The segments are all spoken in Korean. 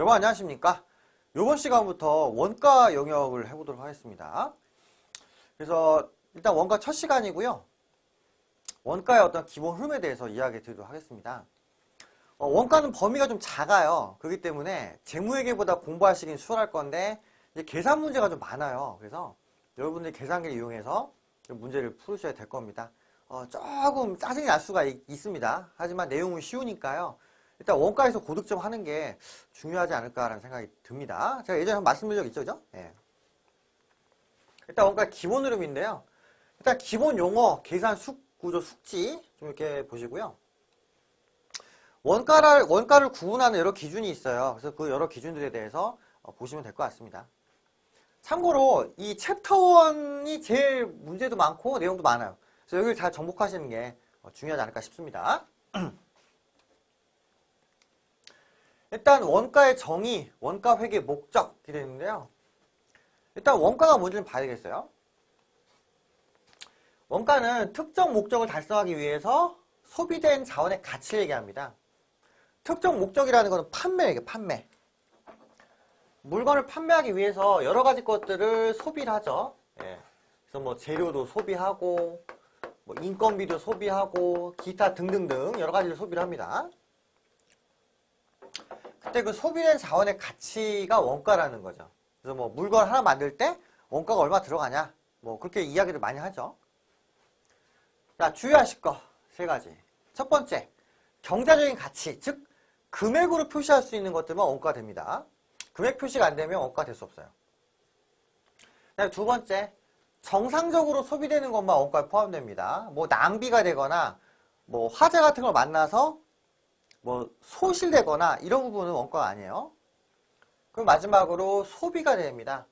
여러분 안녕하십니까? 이번 시간부터 원가 영역을 해보도록 하겠습니다. 그래서 일단 원가 첫 시간이고요. 원가의 어떤 기본 흐름에 대해서 이야기 드리도록 하겠습니다. 어, 원가는 범위가 좀 작아요. 그렇기 때문에 재무회계보다 공부하시긴 수월할 건데 이제 계산 문제가 좀 많아요. 그래서 여러분들이 계산기를 이용해서 문제를 풀으셔야 될 겁니다. 어, 조금 짜증이 날 수가 있, 있습니다. 하지만 내용은 쉬우니까요. 일단 원가에서 고득점 하는 게 중요하지 않을까라는 생각이 듭니다. 제가 예전에 말씀드린 적 있죠, 그죠? 예. 일단 원가 기본 흐름인데요. 일단 기본 용어, 계산 숙, 구조, 숙지 좀 이렇게 보시고요. 원가를, 원가를 구분하는 여러 기준이 있어요. 그래서 그 여러 기준들에 대해서 어, 보시면 될 것 같습니다. 참고로 이 챕터 1이 제일 문제도 많고 내용도 많아요. 그래서 여기를 잘 정복하시는 게 어, 중요하지 않을까 싶습니다. 일단 원가의 정의, 원가 회계 목적 기되어 있는데요. 일단 원가가 뭔지는 봐야 되겠어요. 원가는 특정 목적을 달성하기 위해서 소비된 자원의 가치를 얘기합니다. 특정 목적이라는 것은 판매예요, 판매. 물건을 판매하기 위해서 여러 가지 것들을 소비를 하죠. 예. 그래서 뭐 재료도 소비하고, 뭐 인건비도 소비하고, 기타 등등등 여러 가지를 소비를 합니다. 그때 그 소비된 자원의 가치가 원가라는 거죠. 그래서 뭐 물건 하나 만들 때 원가가 얼마 들어가냐. 뭐 그렇게 이야기를 많이 하죠. 자, 주의하실 거 세 가지. 첫 번째, 경제적인 가치, 즉 금액으로 표시할 수 있는 것들만 원가 됩니다. 금액 표시가 안 되면 원가 될 수 없어요. 두 번째, 정상적으로 소비되는 것만 원가에 포함됩니다. 뭐 낭비가 되거나 뭐 화재 같은 걸 만나서 뭐 소실되거나 이런 부분은 원가가 아니에요. 그럼 마지막으로 소비가 됩니다.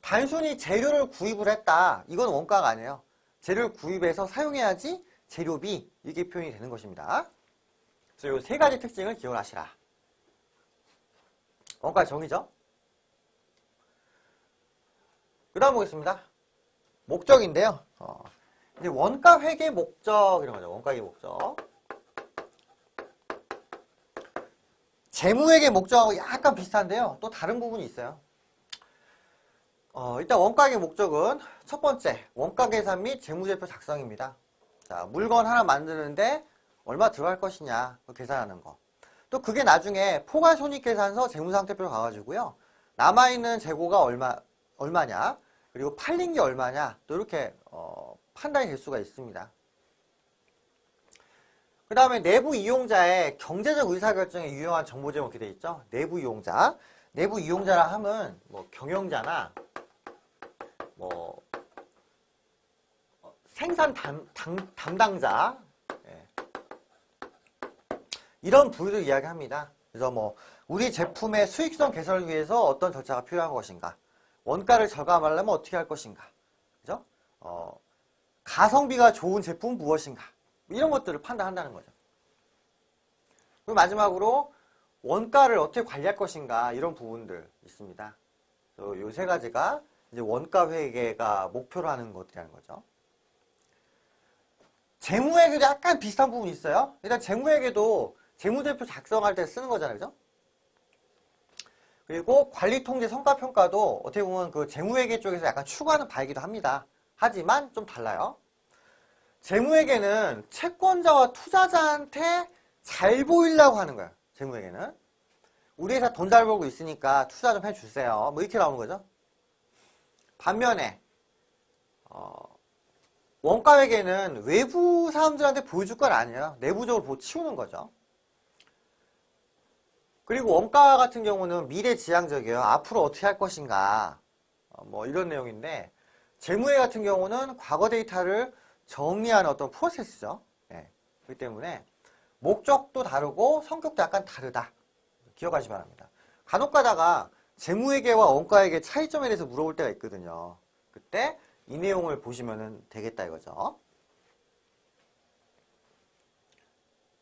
단순히 재료를 구입을 했다. 이건 원가가 아니에요. 재료를 구입해서 사용해야지 재료비 이게 표현이 되는 것입니다. 그래서 이 세 가지 특징을 기억하시라. 원가 정의죠. 그 다음 보겠습니다. 목적인데요. 어, 이제 원가 회계 목적 이런 거죠. 원가 회계 목적. 재무회계 목적하고 약간 비슷한데요. 또 다른 부분이 있어요. 어, 일단 원가계 목적은 첫 번째, 원가 계산 및 재무제표 작성입니다. 자, 물건 하나 만드는데 얼마 들어갈 것이냐, 계산하는 거. 또 그게 나중에 포괄손익계산서 재무상태표로 가가지고요. 남아있는 재고가 얼마, 얼마냐, 그리고 팔린 게 얼마냐, 또 이렇게, 어, 판단이 될 수가 있습니다. 그 다음에 내부 이용자의 경제적 의사결정에 유용한 정보 제목이 되어 있죠. 내부 이용자. 내부 이용자라 함은 뭐 경영자나 뭐 생산 담, 담 당자 예. 이런 부류를 이야기합니다. 그래서 뭐 우리 제품의 수익성 개선을 위해서 어떤 절차가 필요한 것인가 원가를 절감하려면 어떻게 할 것인가 그죠? 어, 가성비가 좋은 제품 무엇인가 이런 것들을 판단한다는 거죠. 그리고 마지막으로 원가를 어떻게 관리할 것인가 이런 부분들 있습니다. 이세 가지가 이제 원가 회계가 목표로 하는 것들이라는 거죠. 재무회계도 약간 비슷한 부분이 있어요. 일단 재무회계도 재무제표 작성할 때 쓰는 거잖아요. 그죠? 그리고 관리통제 성과평가도 어떻게 보면 그 재무회계 쪽에서 약간 추구하는 바이기도 합니다. 하지만 좀 달라요. 재무회계는 채권자와 투자자한테 잘 보이려고 하는 거야. 재무회계는. 우리 회사 돈 잘 벌고 있으니까 투자 좀 해주세요. 뭐 이렇게 나오는 거죠. 반면에 어, 원가회계는 외부 사람들한테 보여줄 건 아니에요. 내부적으로 보고 치우는 거죠. 그리고 원가 같은 경우는 미래지향적이에요. 앞으로 어떻게 할 것인가. 어, 뭐 이런 내용인데 재무회 같은 경우는 과거 데이터를 정리하는 어떤 프로세스죠. 네. 그렇기 때문에 목적도 다르고 성격도 약간 다르다. 기억하시 기 바랍니다. 간혹 가다가 재무회계와 원가회계 차이점에 대해서 물어볼 때가 있거든요. 그때 이 내용을 보시면 되겠다 이거죠.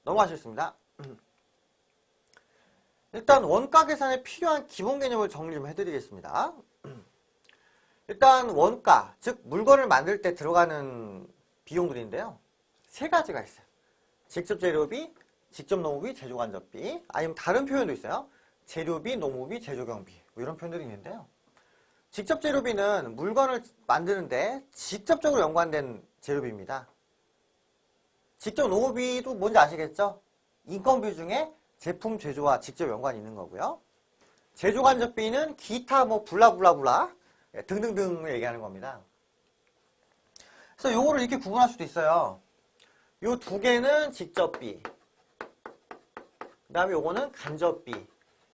넘어가시겠습니다. 일단 원가 계산에 필요한 기본 개념을 정리 좀 해드리겠습니다. 일단 원가, 즉 물건을 만들 때 들어가는 비용들인데요. 세 가지가 있어요. 직접 재료비, 직접 노무비, 제조간접비, 아니면 다른 표현도 있어요. 재료비, 노무비, 제조경비 뭐 이런 표현들이 있는데요. 직접 재료비는 물건을 만드는데 직접적으로 연관된 재료비입니다. 직접 노무비도 뭔지 아시겠죠? 인건비 중에 제품 제조와 직접 연관이 있는 거고요. 제조간접비는 기타 뭐 blah blah blah 예, 등등등을 얘기하는 겁니다. 그래서 요거를 이렇게 구분할 수도 있어요. 요 두 개는 직접비, 그 다음에 요거는 간접비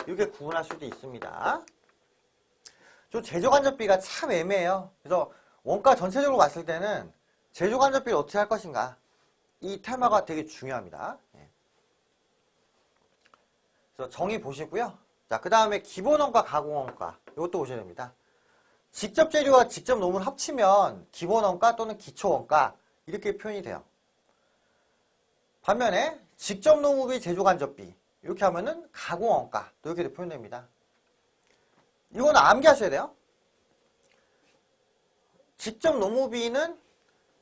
이렇게 구분할 수도 있습니다. 저 제조간접비가 참 애매해요. 그래서 원가 전체적으로 봤을 때는 제조간접비를 어떻게 할 것인가 이 테마가 되게 중요합니다. 예. 그래서 정의 보시고요. 자, 그 다음에 기본원가, 가공원가 이것도 보셔야 됩니다. 직접 재료와 직접 노무를 합치면 기본원가 또는 기초원가 이렇게 표현이 돼요. 반면에 직접 노무비, 제조 간접비 이렇게 하면은 가공원가 또 이렇게 표현됩니다. 이거는 암기하셔야 돼요. 직접 노무비는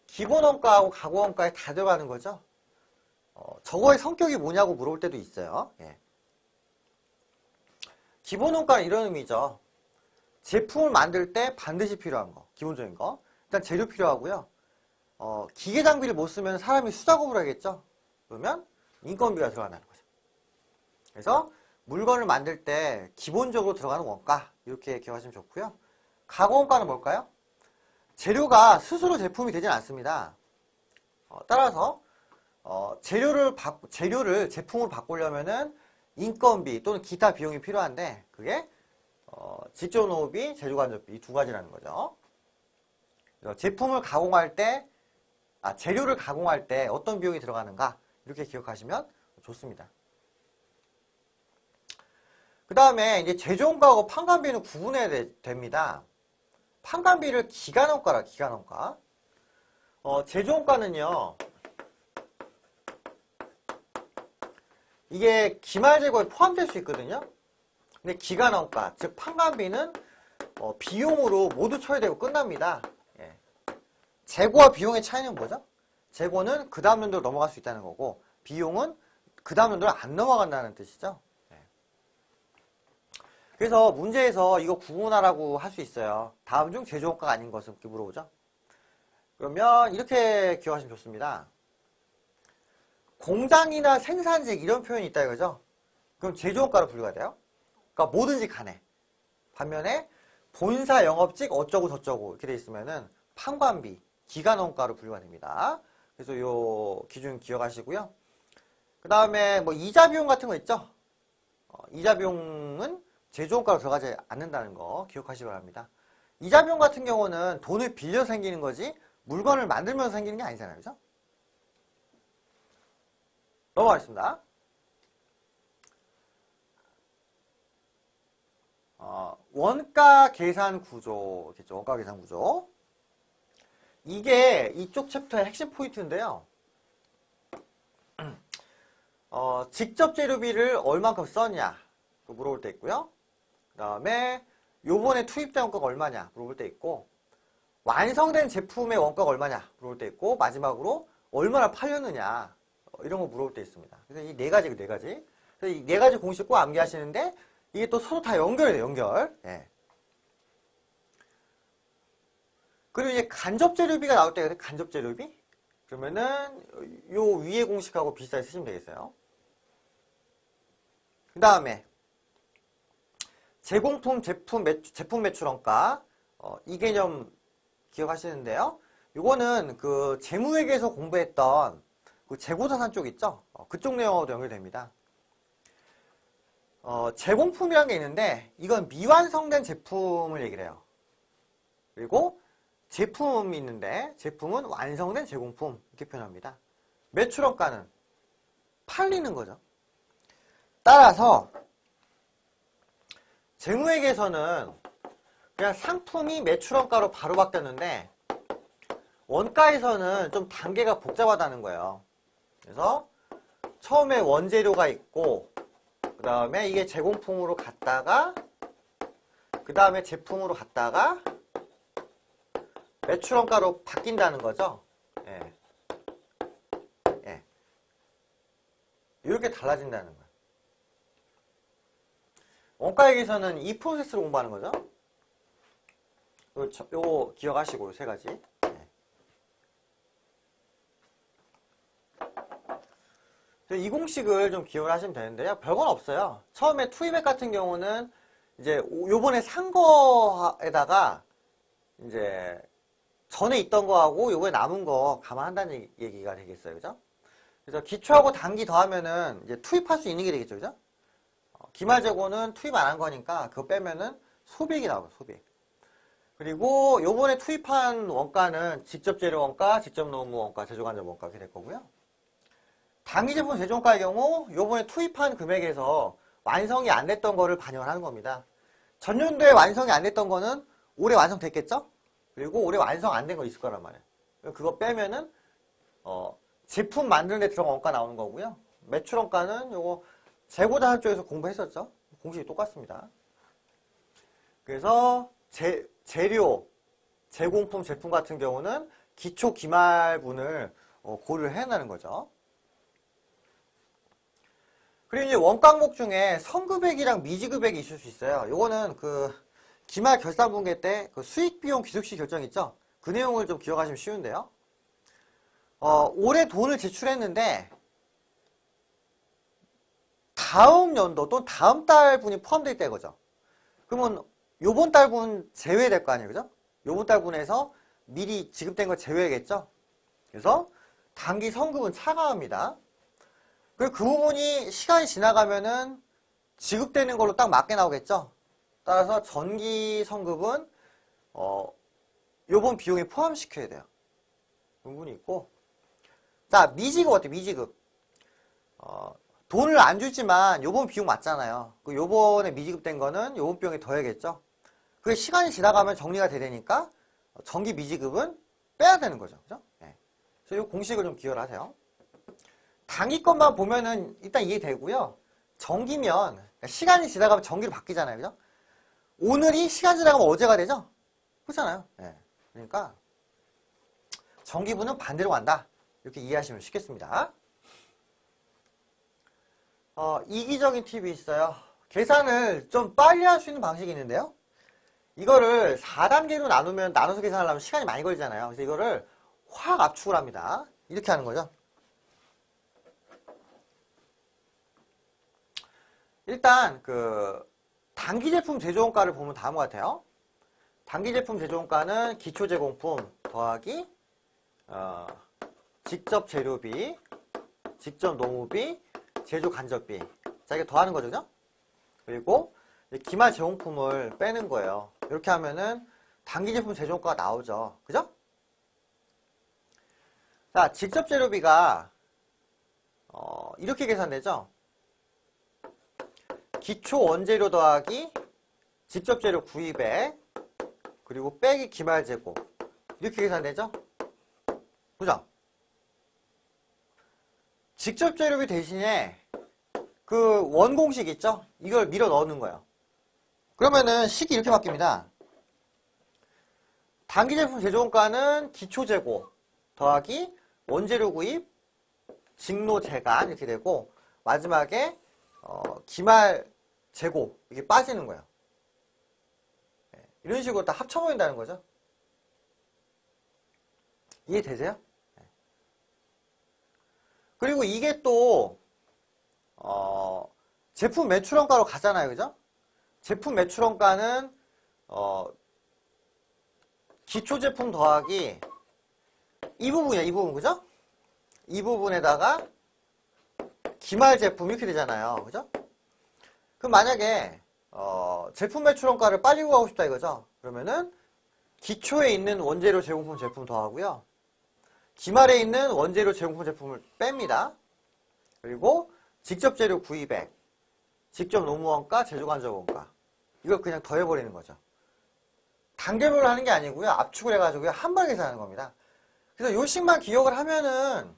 기본원가하고 가공원가에 다 들어가는 거죠. 어, 저거의 성격이 뭐냐고 물어볼 때도 있어요. 예. 기본원가는 이런 의미죠. 제품을 만들 때 반드시 필요한 거, 기본적인 거. 일단 재료 필요하고요. 어, 기계 장비를 못 쓰면 사람이 수작업을 하겠죠. 그러면 인건비가 들어간다는 거죠. 그래서 물건을 만들 때 기본적으로 들어가는 원가 이렇게 기억하시면 좋고요. 가공원가는 뭘까요? 재료가 스스로 제품이 되진 않습니다. 어, 따라서 어, 재료를 바, 재료를 제품으로 바꾸려면은 인건비 또는 기타 비용이 필요한데 그게 어, 직접 노업이 제조간접비 이 두 가지라는 거죠. 제품을 가공할 때 아, 재료를 가공할 때 어떤 비용이 들어가는가 이렇게 기억하시면 좋습니다. 그 다음에 이제 제조원가하고 판관비는 구분해야 되, 됩니다. 판관비를 기간원가라 기간원가. 어, 제조원가는요. 이게 기말 제거에 포함될 수 있거든요. 근데 기간원가, 즉 판관비는 어, 비용으로 모두 처리되고 끝납니다. 예. 재고와 비용의 차이는 뭐죠? 재고는 그 다음 연도로 넘어갈 수 있다는 거고 비용은 그 다음 연도로 안 넘어간다는 뜻이죠. 예. 그래서 문제에서 이거 구분하라고 할 수 있어요. 다음 중 제조원가가 아닌 것은 이렇게 물어보죠. 그러면 이렇게 기억하시면 좋습니다. 공장이나 생산직 이런 표현이 있다 이거죠. 그럼 제조원가로 분류가 돼요. 그러니까 뭐든지 간에. 반면에 본사 영업직 어쩌고 저쩌고 이렇게 돼 있으면은 판관비, 기간원가로 분류가 됩니다. 그래서 요 기준 기억하시고요. 그 다음에 뭐 이자 비용 같은 거 있죠. 어, 이자 비용은 제조원가로 들어가지 않는다는 거 기억하시기 바랍니다. 이자 비용 같은 경우는 돈을 빌려 생기는 거지 물건을 만들면서 생기는 게 아니잖아요. 그죠? 넘어가겠습니다. 어, 원가 계산 구조겠죠. 원가 계산 구조. 이게 이쪽 챕터의 핵심 포인트인데요. 어, 직접 재료비를 얼만큼 썼냐 물어볼 때 있고요. 그 다음에 요번에 투입된 원가가 얼마냐 물어볼 때 있고 완성된 제품의 원가가 얼마냐 물어볼 때 있고 마지막으로 얼마나 팔렸느냐 어, 이런 거 물어볼 때 있습니다. 그래서 이 네 가지 네 가지. 그래서 이 네 가지 공식 꼭 암기하시는데 이게 또 서로 다 연결돼요. 연결. 예. 그리고 이제 간접 재료비가 나올 때가 간접 재료비. 그러면은 요 위에 공식하고 비슷하게 쓰시면 되겠어요. 그 다음에 제공품 제품 매출, 제품 매출원가 어, 이 개념 기억하시는데요. 이거는 그 재무회계에서 공부했던 그 재고자산 쪽 있죠? 어, 그쪽 내용하고도 연결됩니다. 어, 제공품이라는 게 있는데 이건 미완성된 제품을 얘기를 해요. 그리고 제품이 있는데 제품은 완성된 제공품 이렇게 표현합니다. 매출원가는 팔리는 거죠. 따라서 재무회계에서는 그냥 상품이 매출원가로 바로 바뀌었는데 원가에서는 좀 단계가 복잡하다는 거예요. 그래서 처음에 원재료가 있고 그 다음에 이게 제공품으로 갔다가 그 다음에 제품으로 갔다가 매출원가로 바뀐다는 거죠. 예. 예. 이렇게 달라진다는 거예요. 원가액에서는 이 프로세스를 공부하는 거죠. 요거 기억하시고, 요세 가지. 네. 그래서 이 공식을 좀 기억을 하시면 되는데요. 별건 없어요. 처음에 투입액 같은 경우는 이제 오- 요번에 산 거에다가 이제 전에 있던 거하고 요번에 남은 거 감안한다는 얘기- 얘기가 되겠어요. 그죠? 그래서 기초하고 단기 더하면은 이제 투입할 수 있는 게 되겠죠. 그죠? 어, 기말 재고는 투입 안 한 거니까 그거 빼면은 소비액이 나오고 소비액. 그리고 요번에 투입한 원가는 직접 재료 원가, 직접 노무 원가, 제조 간접 원가 이렇게 될 거고요. 단기 제품 제조원가의 경우 요번에 투입한 금액에서 완성이 안 됐던 거를 반영을 하는 겁니다. 전년도에 완성이 안 됐던 거는 올해 완성됐겠죠? 그리고 올해 완성 안 된 거 있을 거란 말이에요. 그거 빼면은 어, 제품 만드는 데 들어간 원가 나오는 거고요. 매출 원가는 요거 재고자 쪽에서 공부했었죠? 공식이 똑같습니다. 그래서 재, 재료, 제공품 제품 같은 경우는 기초 기말분을 어, 고려를 해야 한다는 거죠. 그리고 이제 원가항목 중에 선급액이랑 미지급액이 있을 수 있어요. 요거는 그 기말 결산분계 때그 수익 비용 기숙시 결정 있죠? 그 내용을 좀 기억하시면 쉬운데요. 어, 올해 돈을 제출했는데 다음 연도 또 다음 달 분이 포함되어 있다 이거죠. 그러면 요번 달 분 제외될 거 아니에요. 그죠? 요번 달 분에서 미리 지급된 거 제외겠죠? 그래서 단기 성급은 차가합니다. 그리고 그 부분이 시간이 지나가면은 지급되는 걸로 딱 맞게 나오겠죠? 따라서 전기 성급은, 어, 요번 비용에 포함시켜야 돼요. 그 부분이 있고. 자, 미지급 어때, 미지급? 어, 돈을 안 주지만 요번 비용 맞잖아요. 그 요번에 미지급된 거는 요번 비용에 더해야겠죠? 그게 시간이 지나가면 정리가 되니까 전기 미지급은 빼야 되는 거죠. 그죠? 네. 그래서 요 공식을 좀 기억을 하세요. 단기 것만 보면은 일단 이해되고요. 정기면 그러니까 시간이 지나가면 정기로 바뀌잖아요. 그죠? 오늘이 시간 지나가면 어제가 되죠? 그렇잖아요. 예. 그러니까 정기분은 반대로 간다. 이렇게 이해하시면 쉽겠습니다. 어, 이기적인 팁이 있어요. 계산을 좀 빨리 할 수 있는 방식이 있는데요. 이거를 4단계로 나누면 나눠서 계산하려면 시간이 많이 걸리잖아요. 그래서 이거를 확 압축을 합니다. 이렇게 하는 거죠. 일단 그 단기 제품 제조원가를 보면 다음과 같아요. 단기 제품 제조원가는 기초 제공품 더하기 어, 직접 재료비, 직접 노무비, 제조 간접비. 자 이게 더하는 거죠? 그리고 기말 제공품을 빼는 거예요. 이렇게 하면은 단기 제품 제조원가가 나오죠, 그죠? 자 직접 재료비가 어, 이렇게 계산되죠. 기초 원재료 더하기 직접 재료 구입액 그리고 빼기 기말 재고 이렇게 계산되죠? 그죠? 직접 재료비 대신에 그 원공식 있죠? 이걸 밀어 넣는 거예요. 그러면은 식이 이렇게 바뀝니다. 단기 제품 제조원가는 기초 재고 더하기 원재료 구입 직로 재간 이렇게 되고 마지막에 어, 기말 재고 이게 빠지는 거예요. 네, 이런 식으로 다 합쳐버린다는 거죠. 이해되세요? 네. 그리고 이게 또 어, 제품 매출원가로 가잖아요, 그죠? 제품 매출원가는 어, 기초 제품 더하기 이 부분이야, 이 부분, 그죠? 이 부분에다가 기말 제품 이렇게 되잖아요. 그죠? 그럼 만약에 어, 제품 매출 원가를 빨리 구하고 싶다 이거죠. 그러면은 기초에 있는 원재료 제공품 제품 더하고요. 기말에 있는 원재료 제공품 제품을 뺍니다. 그리고 직접 재료 구입액, 직접 노무원가, 제조간접 원가 이걸 그냥 더해버리는 거죠. 단계별로 하는 게 아니고요. 압축을 해가지고요. 한 번에 계산하는 겁니다. 그래서 요 식만 기억을 하면은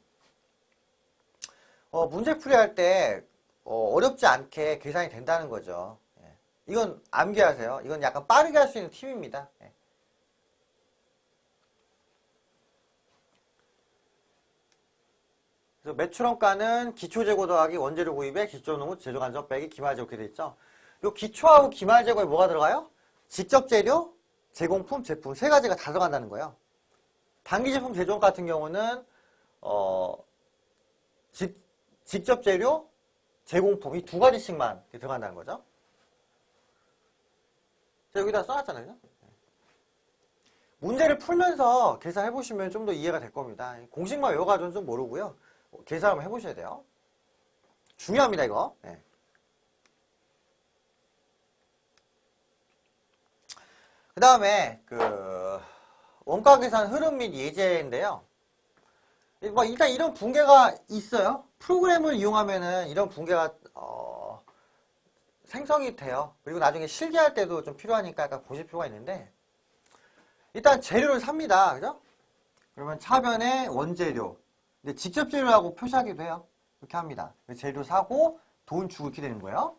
어, 문제 풀이 할 때 어, 렵지 않게 계산이 된다는 거죠. 예. 이건 암기하세요. 이건 약간 빠르게 할 수 있는 팁입니다. 예. 그래서 매출원가는 기초재고 더하기 원재료 구입에 기초노무 제조간접 빼기 기말재 이렇게 돼 있죠. 요 기초하고 기말 제거에 뭐가 들어가요? 직접 재료, 제공품, 제품 세 가지가 다 들어간다는 거예요. 단기 제품 제조업 같은 경우는 어, 직, 직접 재료, 제공품 이 두 가지씩만 들어간다는 거죠. 자, 여기다 써놨잖아요. 문제를 풀면서 계산해 보시면 좀 더 이해가 될 겁니다. 공식만 외워가지고는 좀 모르고요. 계산 한번 해보셔야 돼요. 중요합니다, 이거. 네. 그 다음에, 그, 원가 계산 흐름 및 예제인데요. 뭐, 일단 이런 붕괴가 있어요. 프로그램을 이용하면은 이런 붕괴가, 어, 생성이 돼요. 그리고 나중에 실기할 때도 좀 필요하니까 약간 보실 필요가 있는데, 일단 재료를 삽니다. 그죠? 그러면 차변에 원재료. 근데 직접 재료라고 표시하기도 해요. 이렇게 합니다. 재료 사고 돈 주고 이렇게 되는 거예요.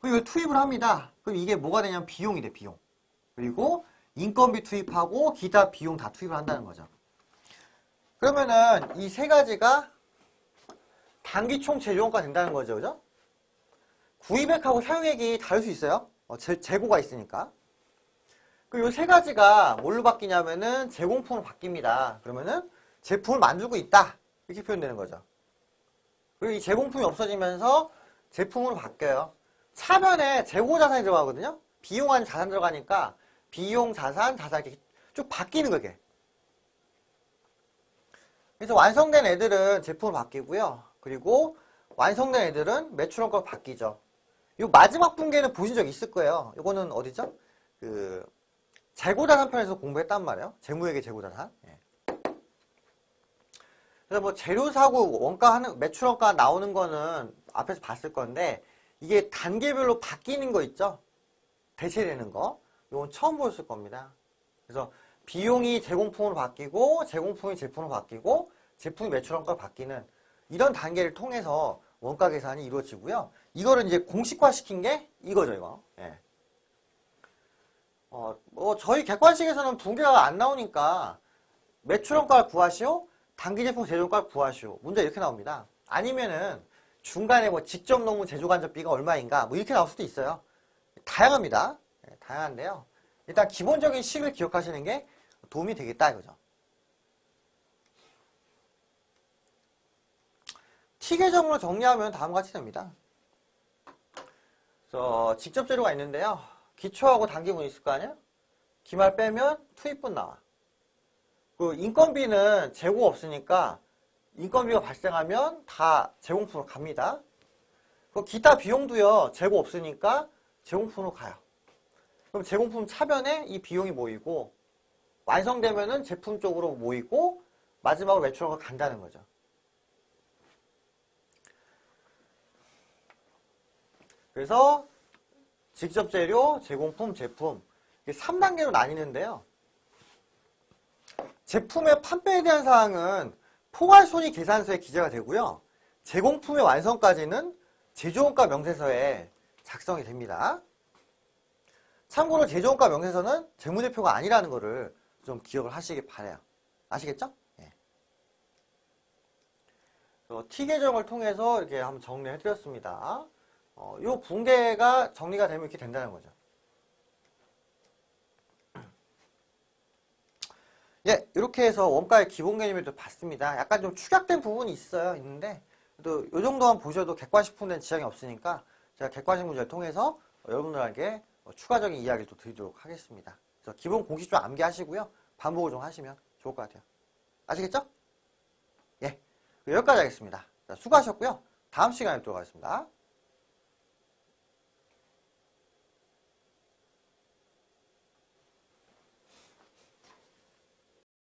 그리고 이걸 투입을 합니다. 그럼 이게 뭐가 되냐면 비용이 돼, 비용. 그리고 인건비 투입하고 기타 비용 다 투입을 한다는 거죠. 그러면은 이 세 가지가 단기 총 재료원가 된다는 거죠. 그죠? 구입액하고 사용액이 다를 수 있어요. 어, 재, 재고가 있으니까. 그리고 이세 가지가 뭘로 바뀌냐면은 제공품으로 바뀝니다. 그러면은 제품을 만들고 있다. 이렇게 표현되는 거죠. 그리고 이 제공품이 없어지면서 제품으로 바뀌어요. 차변에 재고 자산이 들어가거든요. 비용 한 자산 들어가니까 비용 자산, 자산 이렇게 쭉 바뀌는 거게. 그래서 완성된 애들은 제품으로 바뀌고요. 그리고 완성된 애들은 매출원가로 바뀌죠. 이 마지막 분계는 보신 적 있을 거예요. 이거는 어디죠? 그 재고자산 편에서 공부했단 말이에요. 재무회계 재고자산. 예. 그래서 뭐 재료 사고 원가 하는 매출 원가 나오는 거는 앞에서 봤을 건데 이게 단계별로 바뀌는 거 있죠? 대체되는 거. 이건 처음 보셨을 겁니다. 그래서 비용이 제공품으로 바뀌고 제공품이 제품으로 바뀌고 제품이 매출 원가로 바뀌는 이런 단계를 통해서 원가 계산이 이루어지고요. 이거를 이제 공식화 시킨 게 이거죠, 이거. 예. 어, 뭐 저희 객관식에서는 붕괴가 안 나오니까 매출원가를 구하시오, 단기 제품 제조가를 구하시오. 문제 이렇게 나옵니다. 아니면은 중간에 뭐 직접 농무 제조 간접비가 얼마인가 뭐 이렇게 나올 수도 있어요. 다양합니다. 네, 다양한데요. 일단 기본적인 식을 기억하시는 게 도움이 되겠다 이거죠. T 계정으로 정리하면 다음과 같이 됩니다. 그래서 직접 재료가 있는데요. 기초하고 단기분 있을 거 아니야? 기말 빼면 투입분 나와. 그 인건비는 재고 없으니까 인건비가 발생하면 다 제공품으로 갑니다. 그 기타 비용도요. 재고 없으니까 제공품으로 가요. 그럼 제공품 차변에 이 비용이 모이고 완성되면은 제품 쪽으로 모이고 마지막으로 매출원가 간다는 거죠. 그래서 직접 재료, 제공품, 제품 이게 3단계로 나뉘는데요. 제품의 판매에 대한 사항은 포괄손익 계산서에 기재가 되고요. 제공품의 완성까지는 제조원가 명세서에 작성이 됩니다. 참고로 제조원가 명세서는 재무제표가 아니라는 것을 좀 기억을 하시기 바래요. 아시겠죠? 네. T 계정을 통해서 이렇게 한번 정리해 드렸습니다. 어, 요 붕괴가 정리가 되면 이렇게 된다는 거죠. 예, 이렇게 해서 원가의 기본 개념을 또 봤습니다. 약간 좀 축약된 부분이 있어요, 있는데, 또, 요 정도만 보셔도 객관식 푸는 지장이 없으니까, 제가 객관식 문제를 통해서 여러분들에게 추가적인 이야기를 또 드리도록 하겠습니다. 그래서 기본 공식 좀 암기하시고요. 반복을 좀 하시면 좋을 것 같아요. 아시겠죠? 예. 여기까지 하겠습니다. 자, 수고하셨고요. 다음 시간에 또 가겠습니다.